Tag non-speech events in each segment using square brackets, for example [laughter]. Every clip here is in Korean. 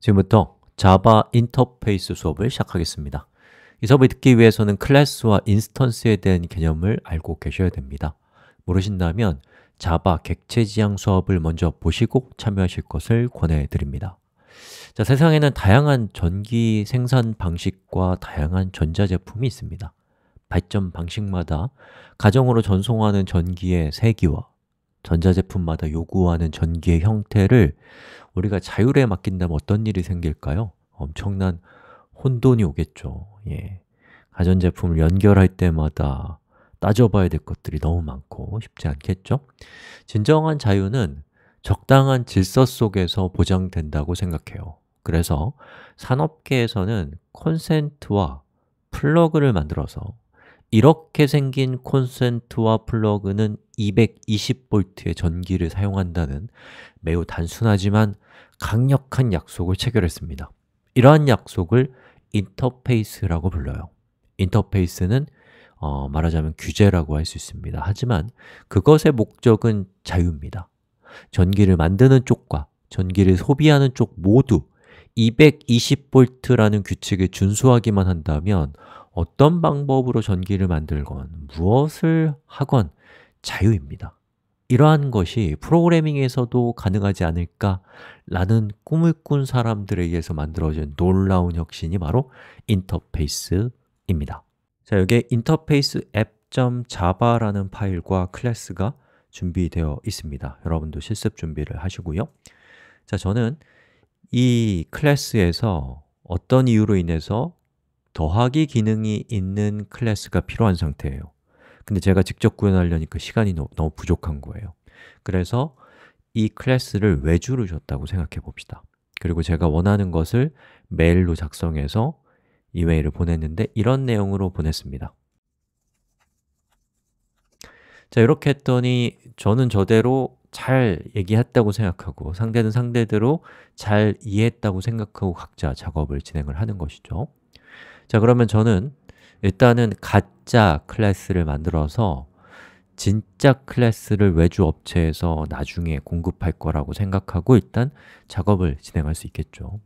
지금부터 자바 인터페이스 수업을 시작하겠습니다. 이 수업을 듣기 위해서는 클래스와 인스턴스에 대한 개념을 알고 계셔야 됩니다. 모르신다면 자바 객체 지향 수업을 먼저 보시고 참여하실 것을 권해드립니다. 자, 세상에는 다양한 전기 생산 방식과 다양한 전자제품이 있습니다. 발전 방식마다 가정으로 전송하는 전기의 세기와 전자제품마다 요구하는 전기의 형태를 우리가 자율에 맡긴다면 어떤 일이 생길까요? 엄청난 혼돈이 오겠죠 예. 가전제품을 연결할 때마다 따져봐야 될 것들이 너무 많고 쉽지 않겠죠? 진정한 자유는 적당한 질서 속에서 보장된다고 생각해요 그래서 산업계에서는 콘센트와 플러그를 만들어서 이렇게 생긴 콘센트와 플러그는 220V의 전기를 사용한다는 매우 단순하지만 강력한 약속을 체결했습니다. 이러한 약속을 인터페이스라고 불러요. 인터페이스는 어, 말하자면 규제라고 할 수 있습니다. 하지만 그것의 목적은 자유입니다. 전기를 만드는 쪽과 전기를 소비하는 쪽 모두 220V라는 규칙에 준수하기만 한다면 어떤 방법으로 전기를 만들건 무엇을 하건 자유입니다. 이러한 것이 프로그래밍에서도 가능하지 않을까라는 꿈을 꾼 사람들에 의해서 만들어진 놀라운 혁신이 바로 인터페이스입니다. 자, 여기에 인터페이스 app.java라는 파일과 클래스가 준비되어 있습니다. 여러분도 실습 준비를 하시고요. 자, 저는 이 클래스에서 어떤 이유로 인해서 더하기 기능이 있는 클래스가 필요한 상태예요. 근데 제가 직접 구현하려니까 시간이 너무, 너무 부족한 거예요. 그래서 이 클래스를 외주로 줬다고 생각해 봅시다. 그리고 제가 원하는 것을 메일로 작성해서 이메일을 보냈는데 이런 내용으로 보냈습니다. 자, 이렇게 했더니 저는 저대로 잘 얘기했다고 생각하고 상대는 상대대로 잘 이해했다고 생각하고 각자 작업을 진행을 하는 것이죠 자, 그러면 저는 일단은 가짜 클래스를 만들어서 진짜 클래스를 외주 업체에서 나중에 공급할 거라고 생각하고 일단 작업을 진행할 수 있겠죠.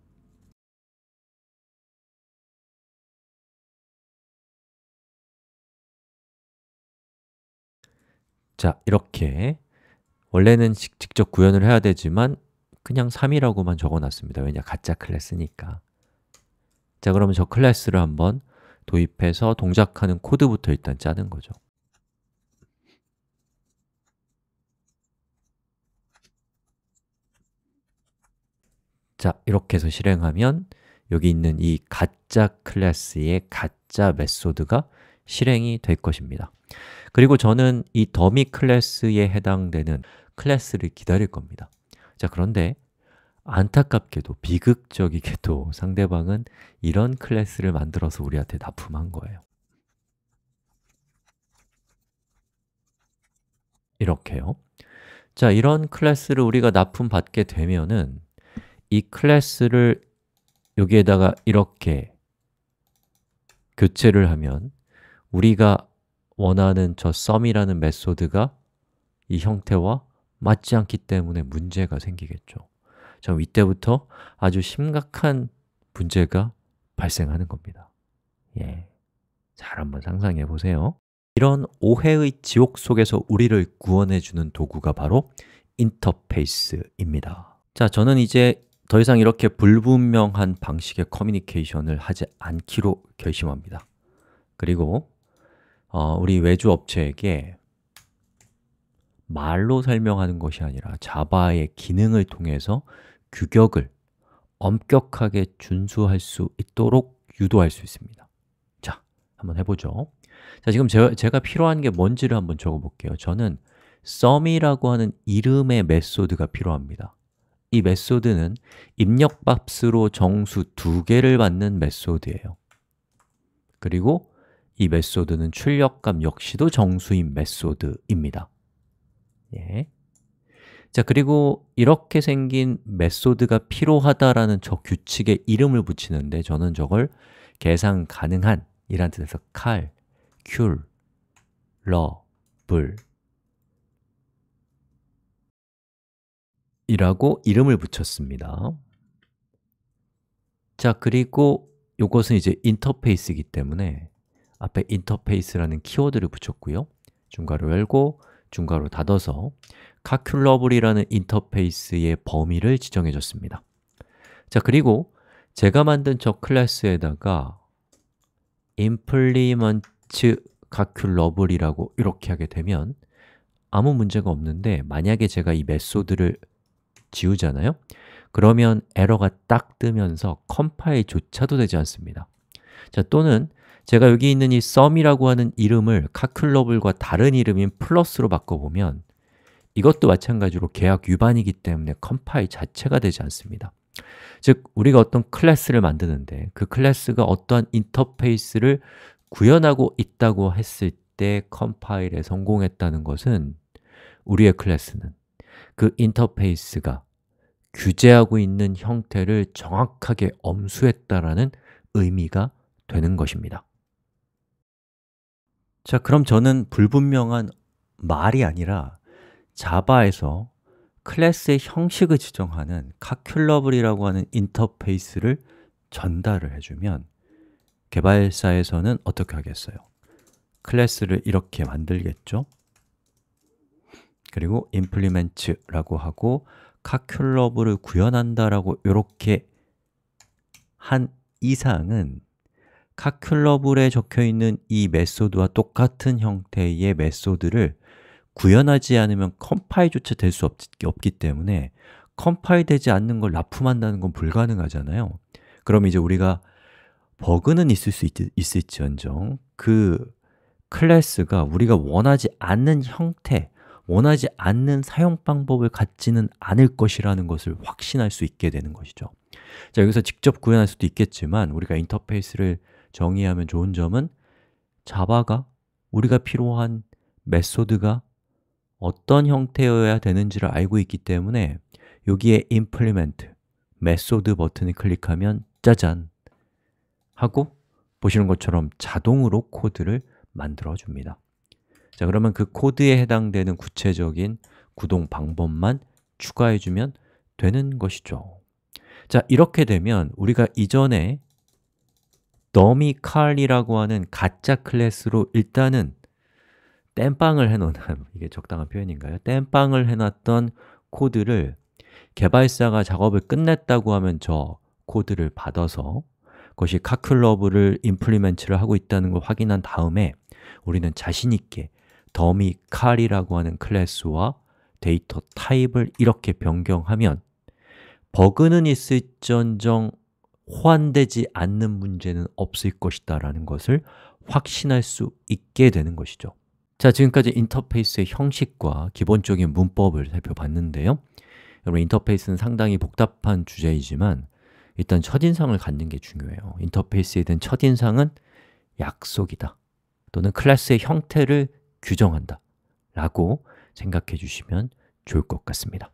자, 이렇게 원래는 직접 구현을 해야 되지만 그냥 3이라고만 적어놨습니다. 왜냐, 가짜 클래스니까 자, 그러면 저 클래스를 한번 도입해서 동작하는 코드부터 일단 짜는 거죠. 자, 이렇게 해서 실행하면 여기 있는 이 가짜 클래스의 가짜 method가 실행이 될 것입니다. 그리고 저는 이 더미 클래스에 해당되는 클래스를 기다릴 겁니다. 자, 그런데 안타깝게도 비극적이게도 [laughs] 상대방은 이런 클래스를 만들어서 우리한테 납품한 거예요. 이렇게요. 자, 이런 클래스를 우리가 납품받게 되면은 이 클래스를 여기에다가 이렇게 교체를 하면 우리가 원하는 저 sum이라는 메소드가 이 형태와 맞지 않기 때문에 문제가 생기겠죠 자, 이때부터 아주 심각한 문제가 발생하는 겁니다. 예, 잘 한번 상상해 보세요. 이런 오해의 지옥 속에서 우리를 구원해 주는 도구가 바로 인터페이스입니다. 자, 저는 이제 더 이상 이렇게 불분명한 방식의 커뮤니케이션을 하지 않기로 결심합니다. 그리고 어, 우리 외주 업체에게 말로 설명하는 것이 아니라 자바의 기능을 통해서 규격을 엄격하게 준수할 수 있도록 유도할 수 있습니다. 자, 한번 해보죠. 자, 지금 제, 제가 필요한 게 뭔지를 한번 적어볼게요. 저는 sum이라고 하는 이름의 method가 필요합니다. 이 method는 입력 값으로 정수 두 개를 받는 method예요. 그리고 이 method는 출력값 역시도 정수인 method입니다. 예. 자, 그리고 이렇게 생긴 method가 필요하다라는 저 규칙에 이름을 붙이는데 저는 저걸 계산 가능한 이란 뜻에서 cal, cu, la, ble 이라고 이름을 붙였습니다. 자, 그리고 이것은 이제 인터페이스이기 때문에 앞에 인터페이스라는 키워드를 붙였고요. 중괄호 열고 중괄호 닫아서 calculable이라는 인터페이스의 범위를 지정해 줬습니다 자, 그리고 제가 만든 저 클래스에다가 implement calculable이라고 이렇게 하게 되면 아무 문제가 없는데 만약에 제가 이 메소드를 지우잖아요? 그러면 에러가 딱 뜨면서 컴파일조차도 되지 않습니다 자, 또는 제가 여기 있는 이 sum이라고 하는 이름을 calculable과 다른 이름인 plus로 바꿔보면 이것도 마찬가지로 계약 위반이기 때문에 컴파일 자체가 되지 않습니다. 즉, 우리가 어떤 클래스를 만드는데 그 클래스가 어떠한 인터페이스를 구현하고 있다고 했을 때 컴파일에 성공했다는 것은 우리의 클래스는 그 인터페이스가 규제하고 있는 형태를 정확하게 엄수했다라는 의미가 되는 것입니다 자, 그럼 저는 불분명한 말이 아니라 자바에서 클래스의 형식을 지정하는 calculable이라고 하는 인터페이스를 전달을 해주면 개발사에서는 어떻게 하겠어요? 클래스를 이렇게 만들겠죠? 그리고 implement라고 하고 calculable을 구현한다라고 이렇게 한 이상은 calculable에 적혀 있는 이 method와 똑같은 형태의 method를 구현하지 않으면 컴파일조차 될 수 없기 때문에 컴파일 되지 않는 걸 납품한다는 건 불가능하잖아요. 그럼 이제 우리가 버그는 있을 수 있, 있을지언정 그 클래스가 우리가 원하지 않는 형태, 원하지 않는 사용 방법을 갖지는 않을 것이라는 것을 확신할 수 있게 되는 것이죠. 자, 여기서 직접 구현할 수도 있겠지만 우리가 인터페이스를 정의하면 좋은 점은 자바가 우리가 필요한 메소드가 어떤 형태여야 되는지를 알고 있기 때문에 여기에 implement, method 버튼을 클릭하면 짜잔 하고 보시는 것처럼 자동으로 코드를 만들어 줍니다. 자, 그러면 그 코드에 해당되는 구체적인 구동 방법만 추가해 주면 되는 것이죠. 자, 이렇게 되면 우리가 이전에 dummy cal이라고 하는 가짜 클래스로 일단은 땜빵을 해놓은, [laughs] 이게 적당한 표현인가요? 땜빵을 해놨던 코드를 개발사가 작업을 끝냈다고 하면 저 코드를 받아서 그것이 calculable를 implement를 하고 있다는 걸 확인한 다음에 우리는 자신 있게 더미 칼이라고 하는 클래스와 데이터 타입을 이렇게 변경하면 버그는 있을지언정 호환되지 않는 문제는 없을 것이다 라는 것을 확신할 수 있게 되는 것이죠. 자, 지금까지 인터페이스의 형식과 기본적인 문법을 살펴봤는데요. 여러분, 인터페이스는 상당히 복잡한 주제이지만 일단 첫인상을 갖는 게 중요해요. 인터페이스에 대한 첫인상은 약속이다 또는 클래스의 형태를 규정한다 라고 생각해 주시면 좋을 것 같습니다